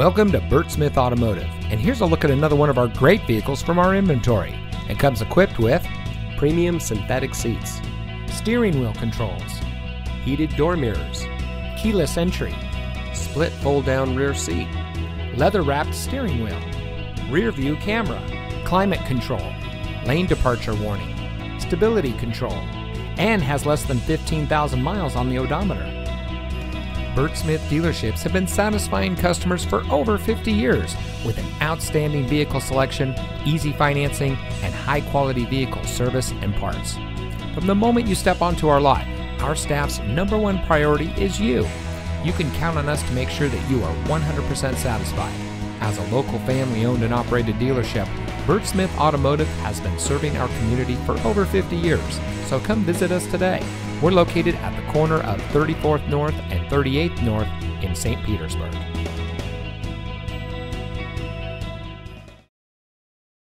Welcome to Bert Smith Automotive, and here's a look at another one of our great vehicles from our inventory. It comes equipped with premium synthetic seats, steering wheel controls, heated door mirrors, keyless entry, split fold down rear seat, leather wrapped steering wheel, rear view camera, climate control, lane departure warning, stability control, and has less than 15,000 miles on the odometer. Bert Smith dealerships have been satisfying customers for over 50 years with an outstanding vehicle selection, easy financing, and high quality vehicle service and parts. From the moment you step onto our lot, our staff's number one priority is you. You can count on us to make sure that you are 100% satisfied. As a local family owned and operated dealership, Bert Smith Automotive has been serving our community for over 50 years, so come visit us today. We're located at the corner of 34th North and 38th North in St. Petersburg.